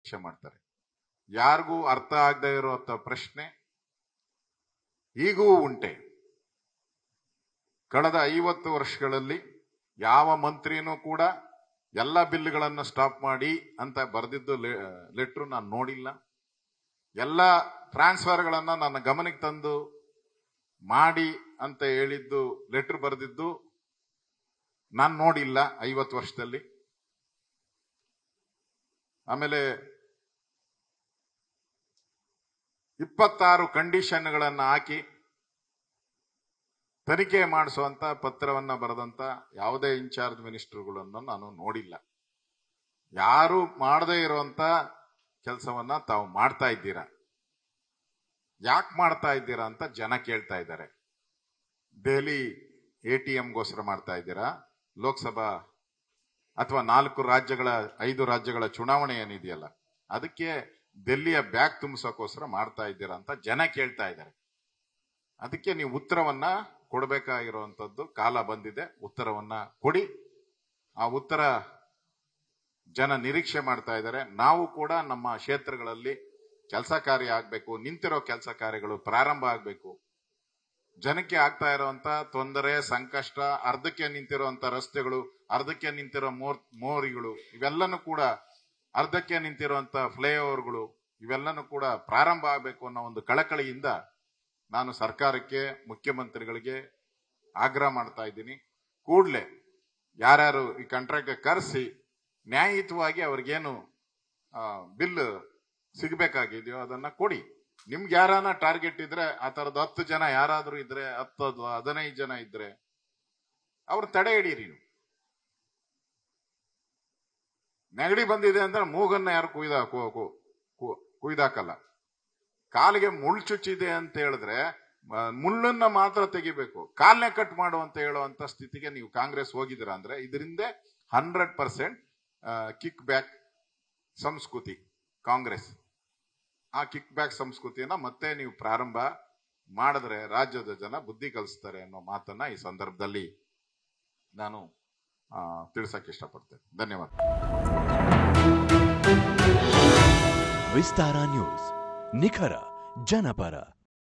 ಪರೀಕ್ಷೆ ಮಾಡ್ತಾರೆ. ಯಾರಿಗೂ ಅರ್ಥ ಆಗದೆ ಇರುವಂತ ಪ್ರಶ್ನೆ ಈಗೂ ಉಂಟೆ. ಕಳೆದ ಐವತ್ತು ವರ್ಷಗಳಲ್ಲಿ ಯಾವ ಮಂತ್ರಿನೂ ಕೂಡ ಎಲ್ಲ ಬಿಲ್ಗಳನ್ನು ಸ್ಟಾಪ್ ಮಾಡಿ ಅಂತ ಬರೆದಿದ್ದು ಲೆಟ್ರು ನಾನು ನೋಡಿಲ್ಲ. ಎಲ್ಲ ಟ್ರಾನ್ಸ್ಫರ್ಗಳನ್ನು ನನ್ನ ಗಮನಕ್ಕೆ ತಂದು ಮಾಡಿ ಅಂತ ಹೇಳಿದ್ದು ಲೆಟ್ರ್ ಬರೆದಿದ್ದು ನಾನು ನೋಡಿಲ್ಲ ಐವತ್ತು ವರ್ಷದಲ್ಲಿ. ಆಮೇಲೆ ಇಪ್ಪತ್ತಾರು ಕಂಡೀಷನ್ಗಳನ್ನು ಹಾಕಿ ತನಿಖೆ ಮಾಡಿಸುವಂತ ಪತ್ರವನ್ನ ಬರೆದಂತ ಯಾವುದೇ ಇನ್ಚಾರ್ಜ್ ಮಿನಿಸ್ಟರ್ಗಳನ್ನು ನಾನು ನೋಡಿಲ್ಲ. ಯಾರು ಮಾಡದೇ ಇರುವಂತ ಕೆಲಸವನ್ನ ತಾವು ಮಾಡ್ತಾ ಇದ್ದೀರಾ? ಯಾಕೆ ಮಾಡ್ತಾ ಇದ್ದೀರಾ ಅಂತ ಜನ ಕೇಳ್ತಾ ಇದ್ದಾರೆ. ದೆಹಲಿ ಎ ಟಿ ಎಂಗೋಸ್ಕರ ಮಾಡ್ತಾ ಇದ್ದೀರಾ? ಲೋಕಸಭಾ ಅಥವಾ ನಾಲ್ಕು ರಾಜ್ಯಗಳ, ಐದು ರಾಜ್ಯಗಳ ಚುನಾವಣೆ ಏನಿದೆಯಲ್ಲ, ಅದಕ್ಕೆ ದೆಲ್ಲಿಯ ಬ್ಯಾಗ್ ತುಂಬಿಸೋಕೋಸ್ಕರ ಮಾಡ್ತಾ ಇದ್ದೀರಾ ಅಂತ ಜನ ಕೇಳ್ತಾ ಇದ್ದಾರೆ. ಅದಕ್ಕೆ ನೀವು ಉತ್ತರವನ್ನ ಕೊಡಬೇಕಾಗಿರುವಂಥದ್ದು ಕಾಲ ಬಂದಿದೆ, ಉತ್ತರವನ್ನ ಕೊಡಿ. ಆ ಉತ್ತರ ಜನ ನಿರೀಕ್ಷೆ ಮಾಡ್ತಾ ಇದ್ದಾರೆ. ನಾವು ಕೂಡ ನಮ್ಮ ಕ್ಷೇತ್ರಗಳಲ್ಲಿ ಕೆಲಸ ಕಾರ್ಯ ಆಗ್ಬೇಕು, ನಿಂತಿರೋ ಕೆಲಸ ಕಾರ್ಯಗಳು ಪ್ರಾರಂಭ ಆಗ್ಬೇಕು. ಜನಕ್ಕೆ ಆಗ್ತಾ ಇರುವಂತ ತೊಂದರೆ, ಸಂಕಷ್ಟ, ಅರ್ಧಕ್ಕೆ ನಿಂತಿರುವಂತ ರಸ್ತೆಗಳು, ಅರ್ಧಕ್ಕೆ ನಿಂತಿರೋ ಮೋರ್, ಮೋರಿಗಳು, ಇವೆಲ್ಲನೂ ಕೂಡ ಅರ್ಧಕ್ಕೆ ನಿಂತಿರುವಂತ ಫ್ಲೈಓವರ್ಗಳು ಇವೆಲ್ಲನೂ ಕೂಡ ಪ್ರಾರಂಭ ಆಗಬೇಕು ಅನ್ನೋ ಒಂದು ಕಳಕಳಿಯಿಂದ ನಾನು ಸರ್ಕಾರಕ್ಕೆ, ಮುಖ್ಯಮಂತ್ರಿಗಳಿಗೆ ಆಗ್ರಹ ಮಾಡ್ತಾ ಇದ್ದೀನಿ. ಕೂಡಲೇ ಯಾರ್ಯಾರು ಈ ಕಾಂಟ್ರಾಕ್ಟ್ ಕರೆಸಿ ನ್ಯಾಯಯುತವಾಗಿ ಅವ್ರಿಗೇನು ಬಿಲ್ ಸಿಗಬೇಕಾಗಿದೆಯೋ ಅದನ್ನ ಕೊಡಿ. ನಿಮ್ಗೆ ಯಾರಾನ ಟಾರ್ಗೆಟ್ ಇದ್ರೆ, ಆ ತರದ ಹತ್ತು ಜನ ಯಾರಾದ್ರೂ ಇದ್ರೆ, ಹತ್ತು ಹದಿನೈದು ಜನ ಇದ್ರೆ, ಅವ್ರು ತಡೆ ಹಿಡೀರಿ ನೀವು. ನೆಗಡಿ ಬಂದಿದೆ ಅಂದ್ರೆ ಮೂಗನ್ನ ಯಾರು ಕುಯ್ದ ಕುಯ್ದಾಕಲ್ಲ. ಕಾಲಿಗೆ ಮುಳ್ಳು ಚುಚ್ಚಿದೆ ಅಂತ ಹೇಳಿದ್ರೆ ಮುಳ್ಳನ್ನ ಮಾತ್ರ ತೆಗಿಬೇಕು. ಕಾಲ್ನೆ ಕಟ್ ಮಾಡು ಅಂತ ಹೇಳುವಂತ ಸ್ಥಿತಿಗೆ ನೀವು ಕಾಂಗ್ರೆಸ್ ಹೋಗಿದ್ದೀರಾ ಅಂದ್ರೆ ಇದರಿಂದ ಹಂಡ್ರೆಡ್ ಪರ್ಸೆಂಟ್ ಕಿಕ್ ಬ್ಯಾಕ್ ಸಂಸ್ಕೃತಿ ಕಾಂಗ್ರೆಸ್. ಆ ಕಿಕ್ ಬ್ಯಾಕ್ ಸಂಸ್ಕೃತಿಯನ್ನ ಮತ್ತೆ ನೀವು ಪ್ರಾರಂಭ ಮಾಡಿದ್ರೆ ರಾಜ್ಯದ ಜನ ಬುದ್ಧಿ ಕಲಿಸ್ತಾರೆ ಅನ್ನೋ ಮಾತನ್ನ ಈ ಸಂದರ್ಭದಲ್ಲಿ ನಾನು ಆ, ತಿಳ್ಸಕ್ ಇಷ್ಟಪಡ್ತೇನೆ. ಧನ್ಯವಾದ. ವಿಸ್ತಾರ ನ್ಯೂಸ್. ನಿಖರ ಜನಪರ.